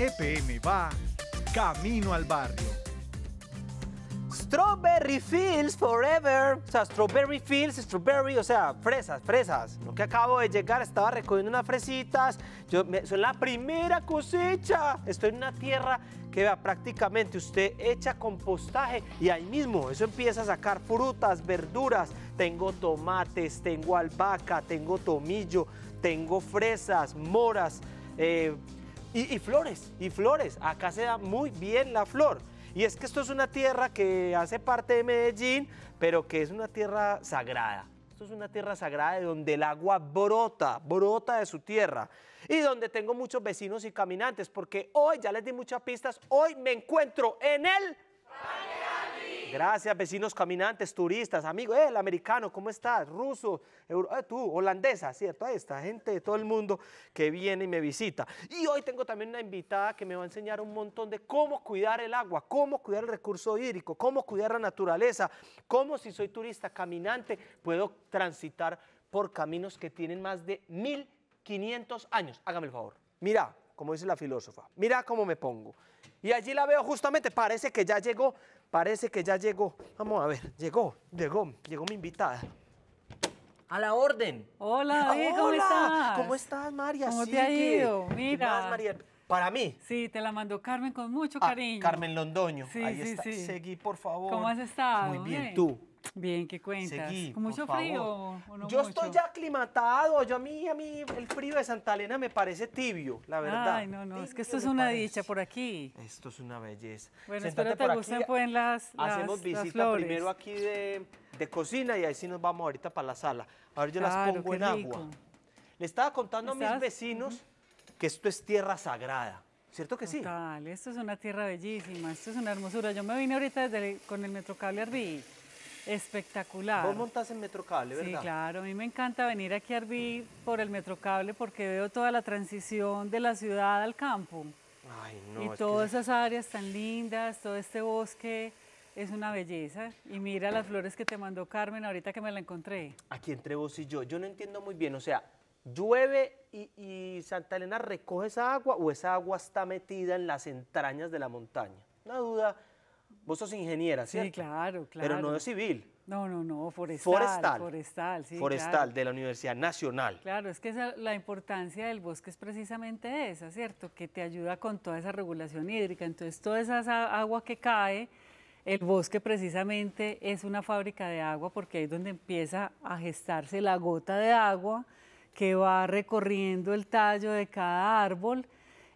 EPM va camino al barrio. Strawberry Fields Forever. O sea, Strawberry Fields, Strawberry, o sea, fresas, fresas. Lo que acabo de llegar, estaba recogiendo unas fresitas. Yo, me, son la primera cosecha. Estoy en una tierra que vea, prácticamente usted echa compostaje y ahí mismo eso empieza a sacar frutas, verduras. Tengo tomates, tengo albahaca, tengo tomillo, tengo fresas, moras eh, y, flores, y flores. Acá se da muy bien la flor. Y es que esto es una tierra que hace parte de Medellín, pero que es una tierra sagrada. Esto es una tierra sagrada de donde el agua brota, brota de su tierra. Y donde tengo muchos vecinos y caminantes, porque hoy, ya les di muchas pistas, hoy me encuentro en el... Gracias, vecinos caminantes, turistas, amigos, eh, el americano, ¿cómo estás? Ruso, eh, tú, holandesa, ¿cierto? Ahí está, gente de todo el mundo que viene y me visita. Y hoy tengo también una invitada que me va a enseñar un montón de cómo cuidar el agua, cómo cuidar el recurso hídrico, cómo cuidar la naturaleza, cómo si soy turista caminante puedo transitar por caminos que tienen más de 1500 años. Hágame el favor. Mira, como dice la filósofa, mira cómo me pongo. Y allí la veo justamente, parece que ya llegó, parece que ya llegó. Vamos a ver, llegó, llegó, llegó mi invitada. A la orden. Hola, David, ¿cómo Hola, estás? ¿Cómo estás, María? ¿Cómo te ha ido? ¿Qué Mira. más, María? Para mí. Sí, te la mandó Carmen con mucho Ah, cariño. Carmen Londoño. Sí, Ahí sí, está. sí. Seguí, por favor. ¿Cómo has estado? Muy bien, eh? tú. Bien, ¿qué cuentas? Seguí, ¿Con mucho frío o no Yo mucho? estoy ya aclimatado. Yo a mí, a mí el frío de Santa Elena me parece tibio, la verdad. Ay, no, no, es que esto es una parece. dicha por aquí. Esto es una belleza. Bueno, Sentate espero te por gusten aquí. pues las, las, Hacemos las visita flores. primero aquí de, de cocina y ahí sí nos vamos ahorita para la sala. A ver, yo las Claro, pongo qué en agua. Le estaba contando a mis ¿Estás? vecinos que esto es tierra sagrada. ¿Cierto que sí? Total, esto es una tierra bellísima, esto es una hermosura. Yo me vine ahorita desde con el Metrocable Arví. Espectacular. Vos montás en Metrocable, ¿verdad? Sí, claro. A mí me encanta venir aquí a Arví por el Metrocable porque veo toda la transición de la ciudad al campo. Ay, no. y es que- todas esas áreas tan lindas, todo este bosque es una belleza. Y mira las flores que te mandó Carmen ahorita que me la encontré. Aquí entre vos y yo, yo no entiendo muy bien, o sea, llueve y, y Santa Elena recoge esa agua o esa agua está metida en las entrañas de la montaña. Una duda, vos sos ingeniera, Sí, ¿cierto? claro, claro. Pero no es civil, No, no, no, forestal. forestal. Forestal, sí. Forestal, claro. de la Universidad Nacional. Claro, es que esa- la importancia del bosque es precisamente esa, ¿cierto? Que te ayuda con toda esa regulación hídrica. Entonces, toda esa sa- agua que cae, el bosque precisamente es una fábrica de agua porque ahí es donde empieza a gestarse la gota de agua que va recorriendo el tallo de cada árbol.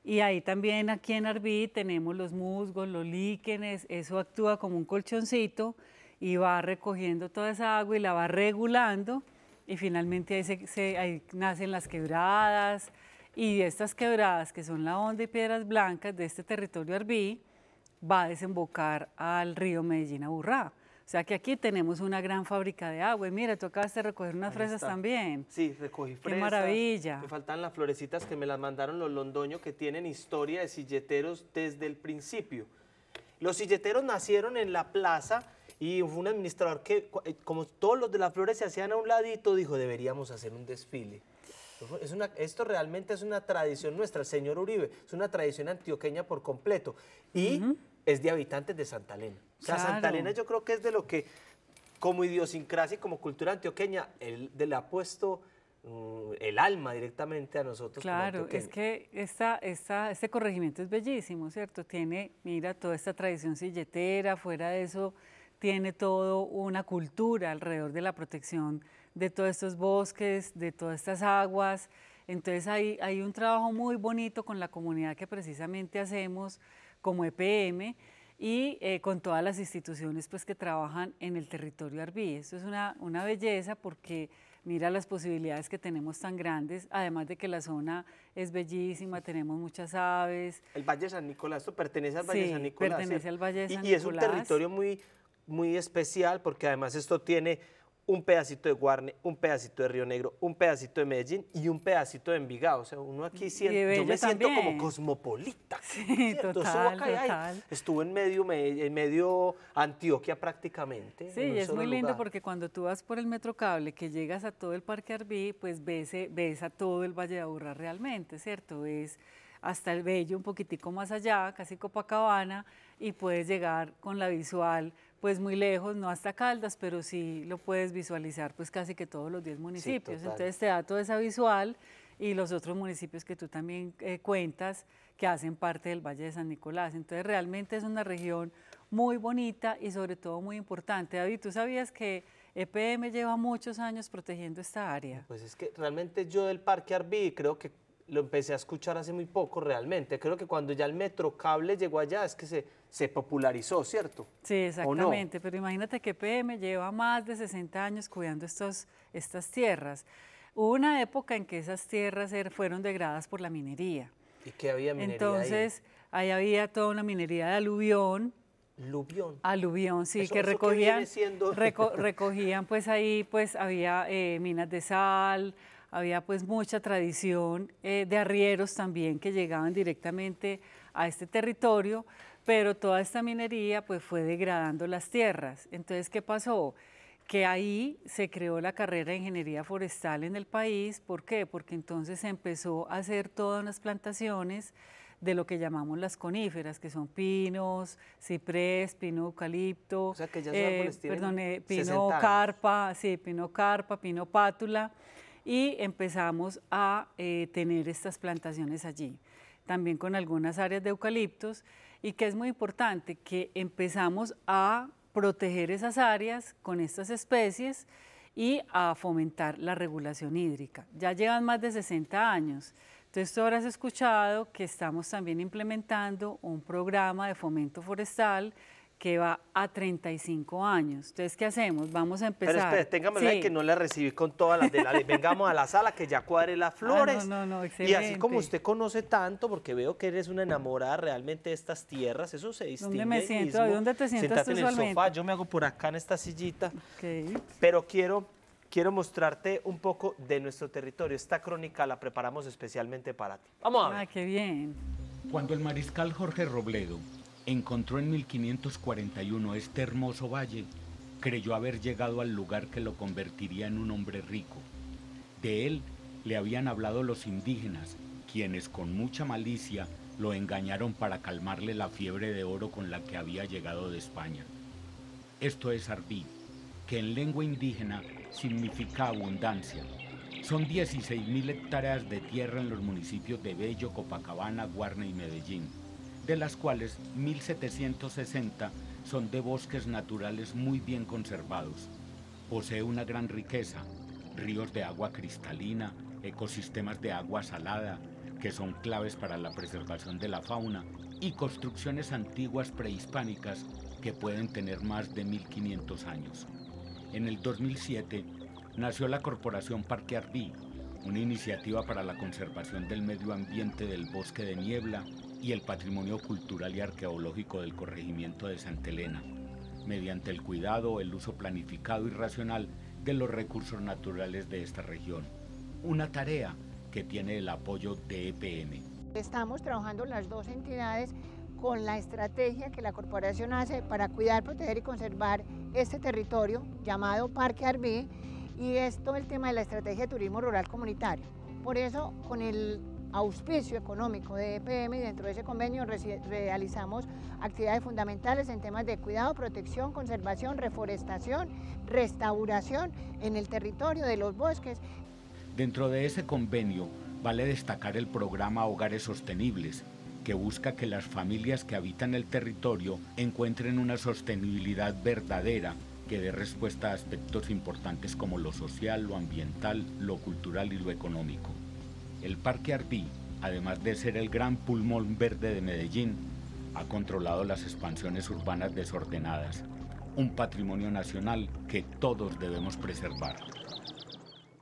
Y ahí también aquí en Arví tenemos los musgos, los líquenes, eso actúa como un colchoncito y va recogiendo toda esa agua y la va regulando y finalmente ahí, se- ahí nacen las quebradas y estas quebradas que son la Honda y Piedras Blancas de este territorio Arví va a desembocar al río Medellín Aburrá. O sea que aquí tenemos una gran fábrica de agua y mira, tú acabas de recoger unas Ahí fresas está. también. Sí, recogí fresas. maravilla. Me faltan las florecitas que me las mandaron los londoños que tienen historia de silleteros desde el principio. Los silleteros nacieron en la plaza y fue un administrador que, eh, como todos los de las flores se hacían a un ladito, dijo, deberíamos hacer un desfile. Es una, esto realmente es una tradición nuestra, el señor Uribe, es una tradición antioqueña por completo y es de habitantes de Santa Elena. O sea, Santa. Elena yo creo que es de lo que, como idiosincrasia y como cultura antioqueña, él le ha puesto mm, el alma directamente a nosotros. como Claro, es que esta, esta, este corregimiento es bellísimo, ¿cierto? Tiene, mira, toda esta tradición silletera, fuera de eso, tiene todo una cultura alrededor de la protección de todos estos bosques, de todas estas aguas. Entonces hay, hay un trabajo muy bonito con la comunidad que precisamente hacemos como EPM y eh, con todas las instituciones pues, que trabajan en el territorio Arbí. Esto es una, una belleza porque mira las posibilidades que tenemos tan grandes, además de que la zona es bellísima, tenemos muchas aves. El Valle San Nicolás, esto pertenece al Valle de Sí, San Nicolás. pertenece al Valle Y- San y, es un Nicolás. territorio muy, muy especial porque además esto tiene un pedacito de Guarne, un pedacito de Río Negro, un pedacito de Medellín y un pedacito de Envigado. O sea, uno aquí siente, yo me siento como cosmopolita. Sí, total, total. estuve en medio, me- en medio Antioquia prácticamente. Sí, y es muy lindo lugar. porque cuando tú vas por el Metrocable, que llegas a todo el Parque Arbí, pues ves, eh, ves a todo el Valle de Aburrá realmente, ¿cierto? Es hasta el Bello, un poquitico más allá, casi Copacabana, y puedes llegar con la visual pues muy lejos, no hasta Caldas, pero sí lo puedes visualizar pues casi que todos los 10 municipios. Entonces te da toda esa visual y los otros municipios que tú también eh, cuentas que hacen parte del Valle de San Nicolás. Entonces realmente es una región muy bonita y sobre todo muy importante. David, ¿tú sabías que EPM lleva muchos años protegiendo esta área? Pues es que realmente yo del Parque Arví creo que lo empecé a escuchar hace muy poco realmente. Creo que cuando ya el metro cable llegó allá es que se, se popularizó, ¿cierto? Sí, exactamente. Pero imagínate que PM lleva más de 60 años cuidando estos, estas tierras. Hubo una época en que esas tierras er, fueron degradadas por la minería. ¿Y qué había minería Entonces, ahí? había toda una minería de aluvión. ¿Aluvión? Aluvión, sí, que recogían, recogían, pues ahí pues había eh, minas de sal, había pues mucha tradición eh, de arrieros también que llegaban directamente a este territorio, pero toda esta minería pues fue degradando las tierras. Entonces, ¿qué pasó? Que ahí se creó la carrera de ingeniería forestal en el país. ¿Por qué? Porque entonces se empezó a hacer todas unas plantaciones de lo que llamamos las coníferas, que son pinos, ciprés, pino eucalipto, o sea, que ya eh, perdón, eh, pino carpa, sí, pino carpa, pino pátula, y empezamos a eh, tener estas plantaciones allí, también con algunas áreas de eucaliptos y que es muy importante que empezamos a proteger esas áreas con estas especies y a fomentar la regulación hídrica. Ya llevan más de 60 años. Entonces, tú habrás escuchado que estamos también implementando un programa de fomento forestal que va a 35 años. Entonces, ¿qué hacemos? Vamos a empezar. Pero espere, téngame que no la recibí con todas las de la ley. Vengamos a la sala que ya cuadre las ah, flores. no, no, no, excelente. Y así como usted conoce tanto, porque veo que eres una enamorada realmente de estas tierras, eso se distingue. ¿Dónde me siento? ¿Dónde te sientas en el sofá, yo me hago por acá en esta sillita. Okay. Pero quiero, quiero mostrarte un poco de nuestro territorio. Esta crónica la preparamos especialmente para ti. Vamos a ver. Ah, qué bien. Cuando el mariscal Jorge Robledo encontró en 1541 este hermoso valle, creyó haber llegado al lugar que lo convertiría en un hombre rico. De él le habían hablado los indígenas, quienes con mucha malicia lo engañaron para calmarle la fiebre de oro con la que había llegado de España. Esto es Arbí, que en lengua indígena significa abundancia. Son 16.000 hectáreas de tierra en los municipios de Bello, Copacabana, Guarne y Medellín de las cuales 1.760 son de bosques naturales muy bien conservados. Posee una gran riqueza, ríos de agua cristalina, ecosistemas de agua salada, que son claves para la preservación de la fauna, y construcciones antiguas prehispánicas que pueden tener más de 1500 años. En el 2007 nació la Corporación Parque Arbí, una iniciativa para la conservación del medio ambiente del bosque de niebla y el patrimonio cultural y arqueológico del corregimiento de Santa Elena, mediante el cuidado, el uso planificado y racional de los recursos naturales de esta región. Una tarea que tiene el apoyo de EPM. Estamos trabajando las dos entidades con la estrategia que la corporación hace para cuidar, proteger y conservar este territorio llamado Parque Arbí y esto el tema de la estrategia de turismo rural comunitario. Por eso, con el auspicio económico de EPM y dentro de ese convenio realizamos actividades fundamentales en temas de cuidado, protección, conservación, reforestación, restauración en el territorio de los bosques. Dentro de ese convenio vale destacar el programa Hogares Sostenibles, que busca que las familias que habitan el territorio encuentren una sostenibilidad verdadera que dé respuesta a aspectos importantes como lo social, lo ambiental, lo cultural y lo económico. El Parque Arbí, además de ser el gran pulmón verde de Medellín, ha controlado las expansiones urbanas desordenadas, un patrimonio nacional que todos debemos preservar.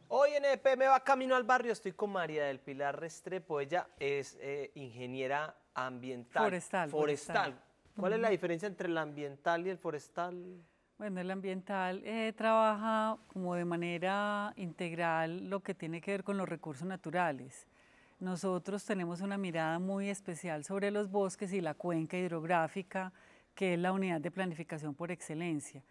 Hoy en EP me va camino al barrio, estoy con María del Pilar Restrepo, ella es eh, ingeniera ambiental. Forestal. Forestal. ¿Cuál es la diferencia entre el ambiental y el forestal? Bueno, el ambiental eh, trabaja como de manera integral lo que tiene que ver con los recursos naturales. Nosotros tenemos una mirada muy especial sobre los bosques y la cuenca hidrográfica, que es la unidad de planificación por excelencia.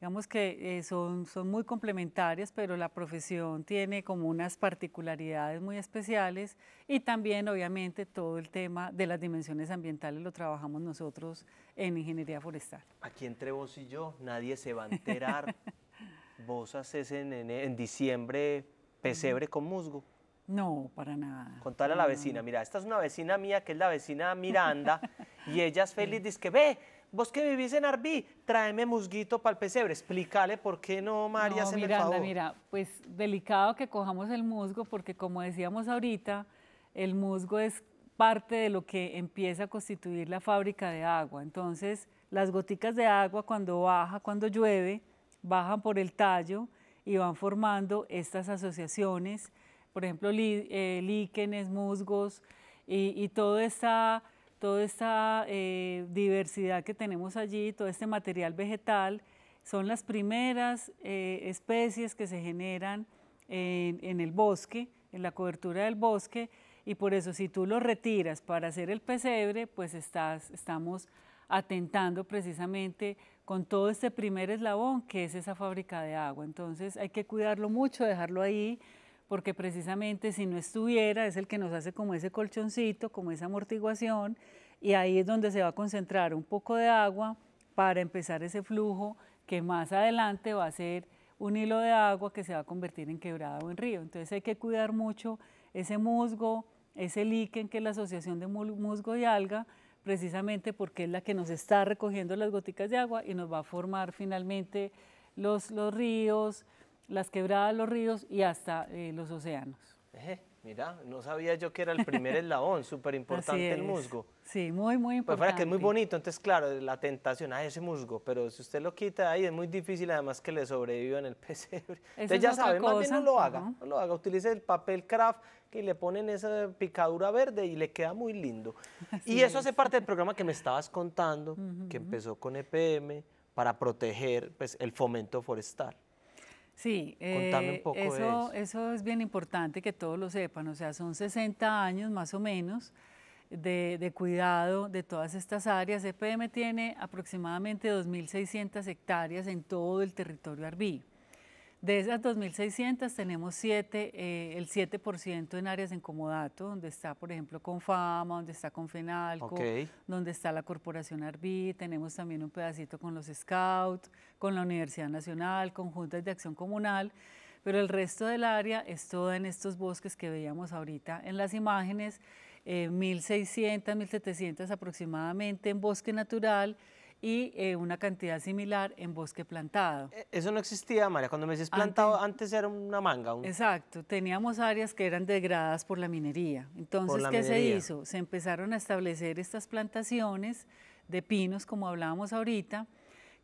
Digamos que eh, son, son muy complementarias, pero la profesión tiene como unas particularidades muy especiales y también obviamente todo el tema de las dimensiones ambientales lo trabajamos nosotros en ingeniería forestal. Aquí entre vos y yo nadie se va a enterar. vos haces en, en, en diciembre pesebre con musgo. No, para nada. Contarle a la vecina, mira, esta es una vecina mía que es la vecina Miranda y ella es feliz, dice que ve, vos que vivís en Arbí, tráeme musguito para el pesebre. Explícale por qué no, María, no, se Miranda, me favor. mira, pues delicado que cojamos el musgo porque como decíamos ahorita, el musgo es parte de lo que empieza a constituir la fábrica de agua. Entonces, las goticas de agua cuando baja, cuando llueve, bajan por el tallo y van formando estas asociaciones por ejemplo, eh, líquenes, musgos y, y toda esta, toda esta eh, diversidad que tenemos allí, todo este material vegetal, son las primeras eh, especies que se generan en, el bosque, en la cobertura del bosque, y por eso si tú lo retiras para hacer el pesebre, pues estás, estamos atentando precisamente con todo este primer eslabón que es esa fábrica de agua. Entonces hay que cuidarlo mucho, dejarlo ahí, porque precisamente si no estuviera es el que nos hace como ese colchoncito, como esa amortiguación, y ahí es donde se va a concentrar un poco de agua para empezar ese flujo que más adelante va a ser un hilo de agua que se va a convertir en quebrada o en río. Entonces hay que cuidar mucho ese musgo, ese líquen que es la asociación de musgo y alga, precisamente porque es la que nos está recogiendo las goticas de agua y nos va a formar finalmente los, los ríos, las quebradas, los ríos y hasta eh, los océanos. Eh, mira, no sabía yo que era el primer eslabón, súper importante el musgo. Sí, muy, muy importante. Pues fuera que es muy bonito, entonces claro, la tentación, ay, ese musgo, pero si usted lo quita ahí es muy difícil además que le sobreviva en el pesebre. Entonces ya sabe, más bien no lo haga, no lo haga, utilice el papel craft que le ponen esa picadura verde y le queda muy lindo. Así y eso es. hace parte del programa que me estabas contando, uh -huh. que empezó con EPM para proteger pues, el fomento forestal. Sí, eh, eso, eso. eso es bien importante que todos lo sepan, o sea, son 60 años más o menos de, de, cuidado de todas estas áreas. EPM tiene aproximadamente 2.600 hectáreas en todo el territorio arbí. De esas 2.600 tenemos siete, eh, el 7% en áreas en comodato, donde está, por ejemplo, Confama, donde está Confenalco, okay. donde está la Corporación Arbí, tenemos también un pedacito con los Scouts, con la Universidad Nacional, con juntas de acción comunal, pero el resto del área es toda en estos bosques que veíamos ahorita en las imágenes, eh, 1.600, 1.700 aproximadamente en bosque natural, y eh, una cantidad similar en bosque plantado. Eso no existía, María. Cuando me dices plantado, antes, antes era una manga. Un... Exacto. Teníamos áreas que eran degradadas por la minería. Entonces, ¿qué minería. se hizo? Se empezaron a establecer estas plantaciones de pinos, como hablábamos ahorita,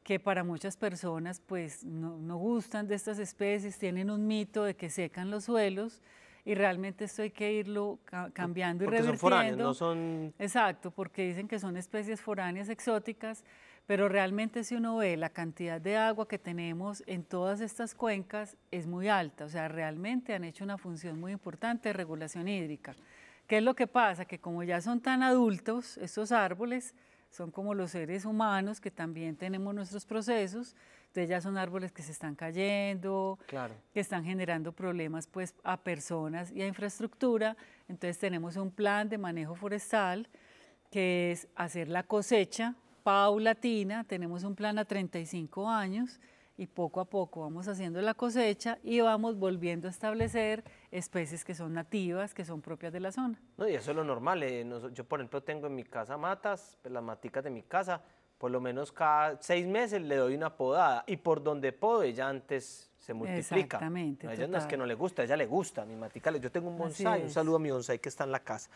que para muchas personas pues no, no gustan de estas especies, tienen un mito de que secan los suelos, y realmente esto hay que irlo ca cambiando porque y revirtiendo. Son foráneos, no son... Exacto, porque dicen que son especies foráneas exóticas, pero realmente si uno ve la cantidad de agua que tenemos en todas estas cuencas es muy alta, o sea, realmente han hecho una función muy importante de regulación hídrica. ¿Qué es lo que pasa? Que como ya son tan adultos estos árboles, son como los seres humanos que también tenemos nuestros procesos, entonces ya son árboles que se están cayendo, claro. que están generando problemas pues a personas y a infraestructura. Entonces tenemos un plan de manejo forestal que es hacer la cosecha paulatina, tenemos un plan a 35 años y poco a poco vamos haciendo la cosecha y vamos volviendo a establecer especies que son nativas, que son propias de la zona. No, y eso es lo normal. Eh, yo, por ejemplo, tengo en mi casa matas, pues, las maticas de mi casa, por lo menos cada seis meses le doy una podada y por donde podo ella antes se multiplica. Exactamente. A ella no es que no le gusta, a ella le gusta, mi matica. Yo tengo un bonsai, un saludo a mi bonsai que está en la casa.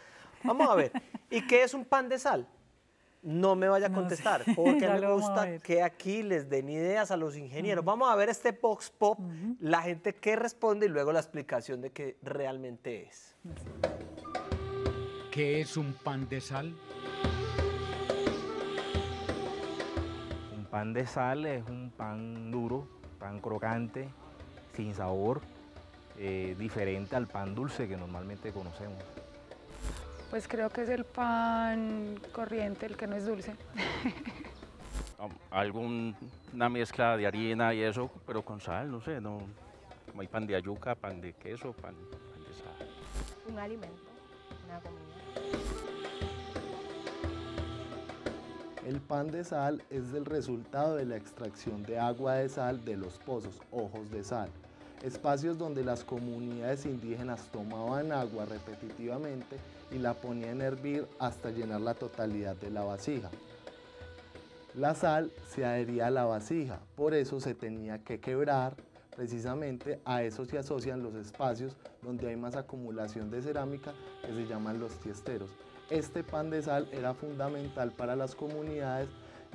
Vamos a ver, ¿y qué es un pan de sal? No me vaya a contestar, no sé. porque me gusta que aquí les den ideas a los ingenieros. Uh -huh. Vamos a ver este box pop, uh -huh. la gente que responde y luego la explicación de qué realmente es. ¿Qué es un pan de sal? Pan de sal es un pan duro, pan crocante, sin sabor, eh, diferente al pan dulce que normalmente conocemos. Pues creo que es el pan corriente, el que no es dulce. alguna mezcla de harina y eso, pero con sal, no sé, no, como hay pan de ayuca, pan de queso, pan, pan de sal. Un alimento, una comida. El pan de sal es el resultado de la extracción de agua de sal de los pozos, ojos de sal, espacios donde las comunidades indígenas tomaban agua repetitivamente y la ponían a hervir hasta llenar la totalidad de la vasija. La sal se adhería a la vasija, por eso se tenía que quebrar, precisamente a eso se asocian los espacios donde hay más acumulación de cerámica que se llaman los tiesteros. Este pan de sal era fundamental para las comunidades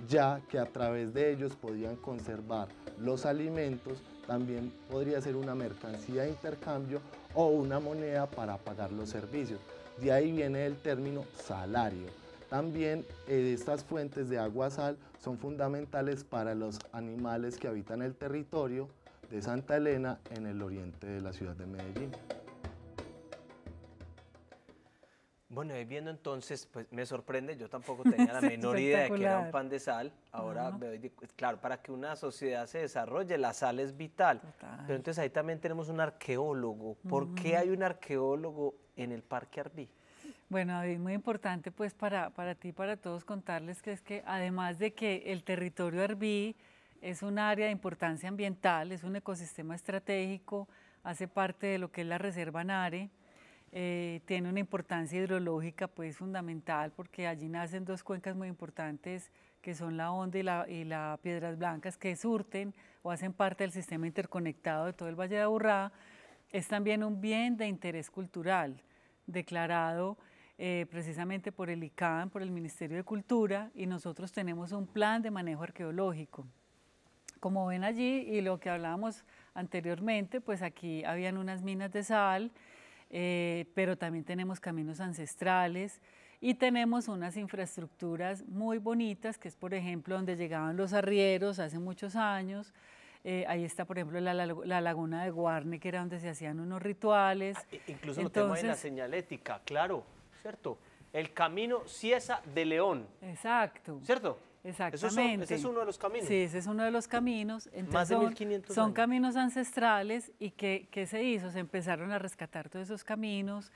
ya que a través de ellos podían conservar los alimentos, también podría ser una mercancía de intercambio o una moneda para pagar los servicios. De ahí viene el término salario. También eh, estas fuentes de agua sal son fundamentales para los animales que habitan el territorio de Santa Elena en el oriente de la ciudad de Medellín. Bueno, ahí viendo entonces, pues me sorprende, yo tampoco tenía la menor idea de que era un pan de sal. Ahora, me doy cu- claro, para que una sociedad se desarrolle, la sal es vital. Total. Pero entonces ahí también tenemos un arqueólogo. ¿Por qué hay un arqueólogo en el Parque Arbí? Bueno, David, muy importante pues para, para ti y para todos contarles que es que además de que el territorio Arbí es un área de importancia ambiental, es un ecosistema estratégico, hace parte de lo que es la Reserva Nare, eh, tiene una importancia hidrológica pues fundamental porque allí nacen dos cuencas muy importantes que son la Honda y la, y la Piedras Blancas que surten o hacen parte del sistema interconectado de todo el Valle de Aburrá. Es también un bien de interés cultural declarado eh, precisamente por el ICANN, por el Ministerio de Cultura, y nosotros tenemos un plan de manejo arqueológico. Como ven allí, y lo que hablábamos anteriormente, pues aquí habían unas minas de sal, eh, pero también tenemos caminos ancestrales y tenemos unas infraestructuras muy bonitas, que es por ejemplo donde llegaban los arrieros hace muchos años. Eh, ahí está, por ejemplo, la, la- la laguna de Guarne, que era donde se hacían unos rituales. I- Incluso el tema de la Entonces- señalética, claro, ¿cierto? El camino Ciesa de León, Exacto. ¿cierto? Son- Exactamente. ese es uno de los caminos. Sí, ese es uno de los caminos. Entonces Más de son, 1500 son años. caminos ancestrales y ¿qué, qué se hizo? Se empezaron a rescatar todos esos caminos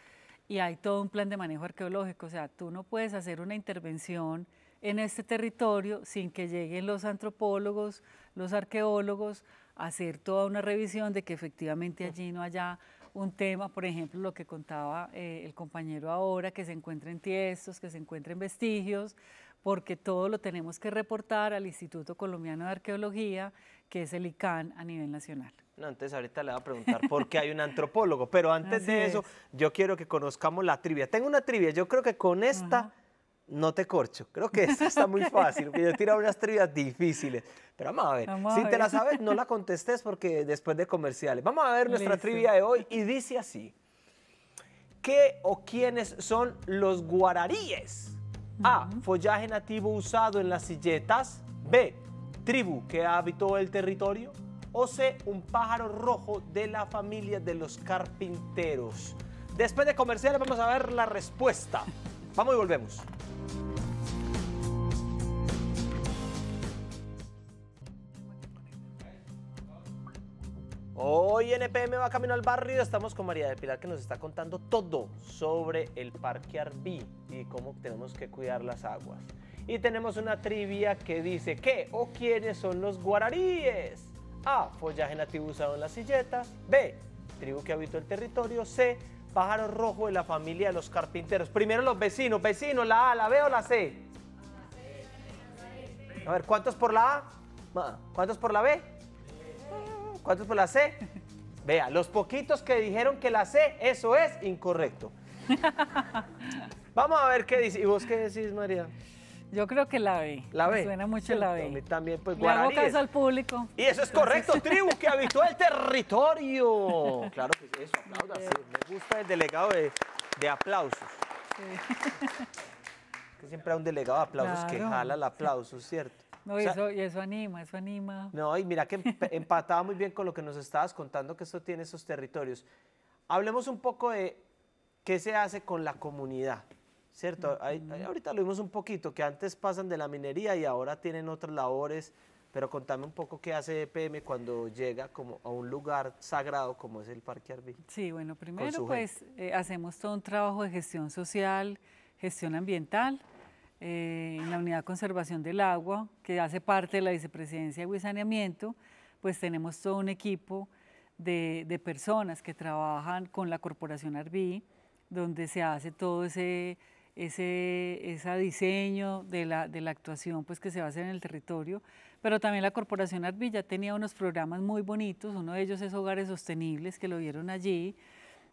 y hay todo un plan de manejo arqueológico. O sea, tú no puedes hacer una intervención en este territorio sin que lleguen los antropólogos, los arqueólogos, a hacer toda una revisión de que efectivamente allí no haya un tema, por ejemplo, lo que contaba eh, el compañero ahora, que se encuentren tiestos, que se encuentren vestigios, porque todo lo tenemos que reportar al Instituto Colombiano de Arqueología, que es el ICANN a nivel nacional. No, antes ahorita le voy a preguntar por qué hay un antropólogo, pero antes de eso, es. yo quiero que conozcamos la trivia. Tengo una trivia, yo creo que con esta no te corcho, creo que esta está muy fácil, porque yo he tirado unas trivias difíciles, pero vamos a ver, Vamos a si te la sabes, no la contestes porque después de comerciales. Vamos a ver nuestra Listo. trivia de hoy y dice así, ¿qué o quiénes son los guararíes? A, follaje nativo usado en las silletas, B, tribu que habitó el territorio, o C, un pájaro rojo de la familia de los carpinteros. Después de comerciales vamos a ver la respuesta. Vamos y volvemos. Hoy NPM va camino al barrio, estamos con María del Pilar que nos está contando todo sobre el Parque Arbí y cómo tenemos que cuidar las aguas. Y tenemos una trivia que dice ¿qué o quiénes son los guararíes? A. Follaje nativo usado en las silletas. B. Tribu que habitó el territorio. C. Pájaro rojo de la familia de los carpinteros. Primero los vecinos. Vecinos, la A, la B o la C. A ver, ¿cuántos por la A? ¿Cuántos por la B? ¿Cuántos por la C? Vea, los poquitos que dijeron que la C, eso es incorrecto. Vamos a ver qué dice. ¿Y vos qué decís, María? Yo creo que la B. La Me B. Suena mucho la A mí B. también, pues Le hago caso al público. Y eso es correcto, tribu que habitó el territorio. Claro que sí, eso, aplauda, sí. Me gusta el delegado de, de aplausos. Que siempre hay un delegado de aplausos que jala el aplauso, ¿cierto? No, O y sea, eso, y eso anima, eso anima. No, y mira que emp- empataba muy bien con lo que nos estabas contando que esto tiene esos territorios. Hablemos un poco de qué se hace con la comunidad, ¿cierto? Hay- hay- ahorita lo vimos un poquito, que antes pasan de la minería y ahora tienen otras labores, pero contame un poco qué hace EPM cuando llega como a un lugar sagrado como es el Parque Arví. Sí, bueno, primero pues eh, hacemos todo un trabajo de gestión social, gestión ambiental, eh, en la unidad de conservación del agua, que hace parte de la vicepresidencia de agua y saneamiento, pues tenemos todo un equipo de, de personas que trabajan con la Corporación Arví, donde se hace todo ese, ese, ese diseño de la, de la actuación pues, que se va a hacer en el territorio, pero también la Corporación Arví ya tenía unos programas muy bonitos, uno de ellos es Hogares Sostenibles, que lo vieron allí,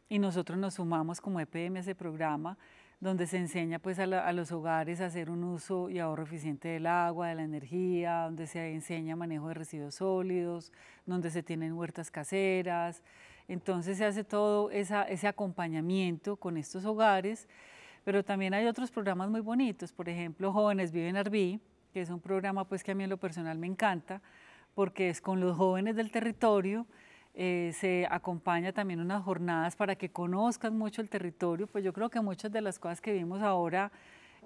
y nosotros nos sumamos como EPM a ese programa, donde se enseña pues, a, los hogares a hacer un uso y ahorro eficiente del agua, de la energía, donde se enseña manejo de residuos sólidos, donde se tienen huertas caseras. Entonces se hace todo ese acompañamiento con estos hogares, pero también hay otros programas muy bonitos, por ejemplo, Jóvenes Viven Arví, que es un programa pues, que a mí en lo personal me encanta, porque es con los jóvenes del territorio, eh, se acompaña también unas jornadas para que conozcan mucho el territorio, pues yo creo que muchas de las cosas que vimos ahora,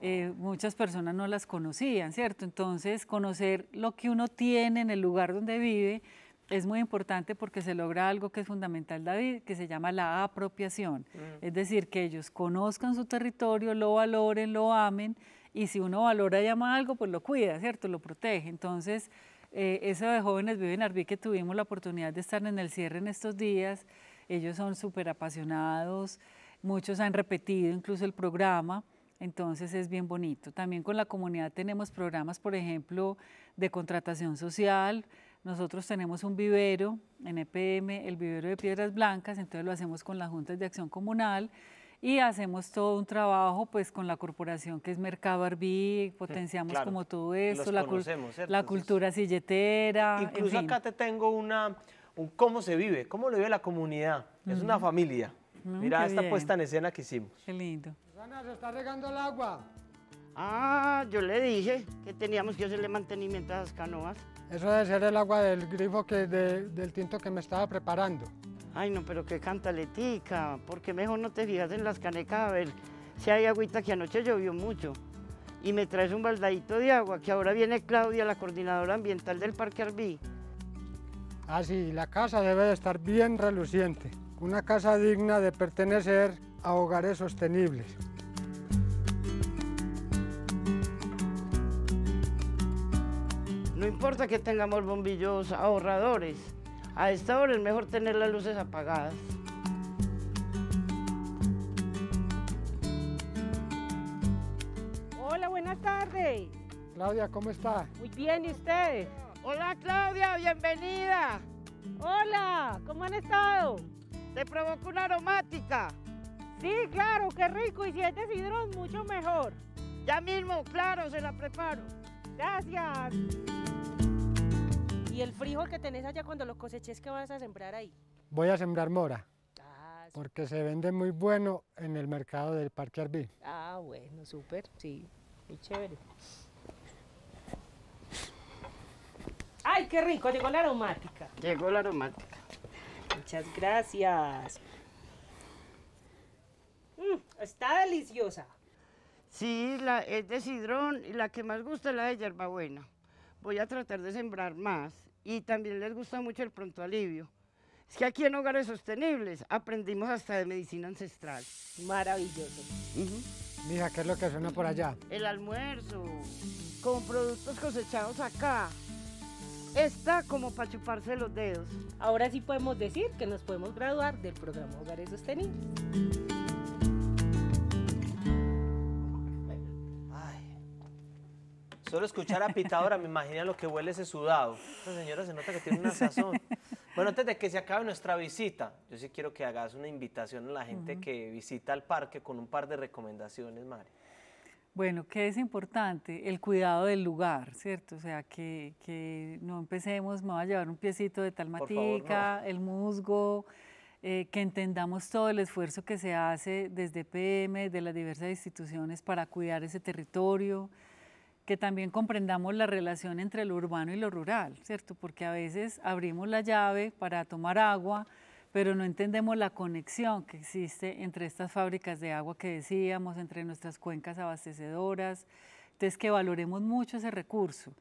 eh, muchas personas no las conocían, ¿cierto? Entonces, conocer lo que uno tiene en el lugar donde vive es muy importante porque se logra algo que es fundamental, David, que se llama la apropiación. Es decir, que ellos conozcan su territorio, lo valoren, lo amen, y si uno valora y ama algo, pues lo cuida, ¿cierto? Lo protege. Entonces, eh, eso de jóvenes viven Arví que tuvimos la oportunidad de estar en el cierre en estos días, ellos son súper apasionados, muchos han repetido incluso el programa, entonces es bien bonito. También con la comunidad tenemos programas, por ejemplo, de contratación social. Nosotros tenemos un vivero en EPM, el vivero de Piedras Blancas, entonces lo hacemos con las juntas de acción comunal y hacemos todo un trabajo pues con la corporación que es Mercado Arví, potenciamos claro. como todo Los esto, la, la cultura silletera. en Incluso fin. acá te tengo una, un cómo se vive, cómo lo vive la comunidad. Es una familia. Mm, Mira esta bien. puesta en escena que hicimos. Qué lindo. Susana, se está regando el agua. Ah, yo le dije que teníamos que hacerle mantenimiento a esas canoas. Eso debe ser el agua del grifo que de- del tinto que me estaba preparando. Ay, no, pero qué cantaletica. porque mejor no te fijas en las canecas a ver si hay agüita que anoche llovió mucho? Y me traes un baldadito de agua, que ahora viene Claudia, la coordinadora ambiental del Parque Arví. Ah, sí, la casa debe de estar bien reluciente. Una casa digna de pertenecer a hogares sostenibles. No importa que tengamos bombillos ahorradores. A esta hora es mejor tener las luces apagadas. Hola, buenas tardes. Claudia, ¿cómo está? Muy bien, ¿y ustedes? Hola Claudia, bienvenida. Hola, ¿cómo han estado? Te provoco una aromática. Sí, claro, qué rico. Y si es de sidrón, mucho mejor. Ya mismo, claro, se la preparo. Gracias. ¿Y el frijol que tenés allá cuando lo coseches, qué vas a sembrar ahí? Voy a sembrar mora, Ah, porque se vende muy bueno en el mercado del Parque Arví. ah, bueno, súper, sí, muy chévere. ¡Ay, qué rico! Llegó la aromática. Llegó la aromática. Muchas gracias. Mm, está deliciosa. Sí, la, es de sidrón y la que más gusta es la de hierbabuena. Voy a tratar de sembrar más y también les gusta mucho el pronto alivio. Es que aquí en Hogares Sostenibles aprendimos hasta de medicina ancestral. Maravilloso. Mija, ¿qué es lo que suena por allá? El almuerzo, con productos cosechados acá. Está como para chuparse los dedos. Ahora sí podemos decir que nos podemos graduar del programa Hogares Sostenibles. Solo escuchar a Pitadora me imagina lo que huele ese sudado. Esta señora se nota que tiene una sazón. Bueno, antes de que se acabe nuestra visita, yo sí quiero que hagas una invitación a la gente Ujú. que visita el parque con un par de recomendaciones, Mari. Bueno, ¿qué es importante? El cuidado del lugar, ¿cierto? O sea, que, que no empecemos, me voy a llevar un piecito de tal Por favor, no. el musgo, eh, que entendamos todo el esfuerzo que se hace desde PM, de las diversas instituciones para cuidar ese territorio, que también comprendamos la relación entre lo urbano y lo rural, ¿cierto? Porque a veces abrimos la llave para tomar agua, pero no entendemos la conexión que existe entre estas fábricas de agua que decíamos, entre nuestras cuencas abastecedoras. Entonces, que valoremos mucho ese recurso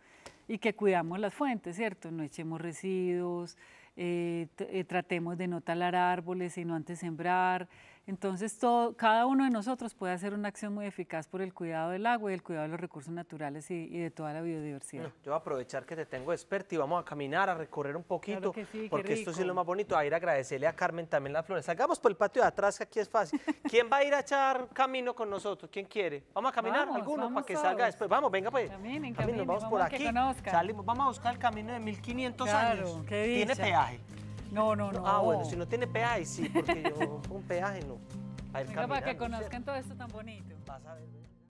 y que cuidamos las fuentes, ¿cierto? No echemos residuos, eh, eh, tratemos de no talar árboles, sino antes sembrar. Entonces, todo, cada uno de nosotros puede hacer una acción muy eficaz por el cuidado del agua y el cuidado de los recursos naturales y, de toda la biodiversidad. yo voy a aprovechar que te tengo experto y vamos a caminar, a recorrer un poquito, porque esto sí es lo más bonito. A ir a agradecerle a Carmen también las flores. Salgamos por el patio de atrás, que aquí es fácil. ¿Quién va a ir a echar camino con nosotros? ¿Quién quiere? Vamos a caminar alguno para que salga después. Vamos, venga pues. Caminen, caminen, vamos, por aquí. Salimos, vamos a buscar el camino de 1500 años. Tiene peaje. No, no, no. Ah, bueno, si no tiene peaje, sí, porque yo un peaje no. A para que conozcan todo esto tan bonito. Vas a ver.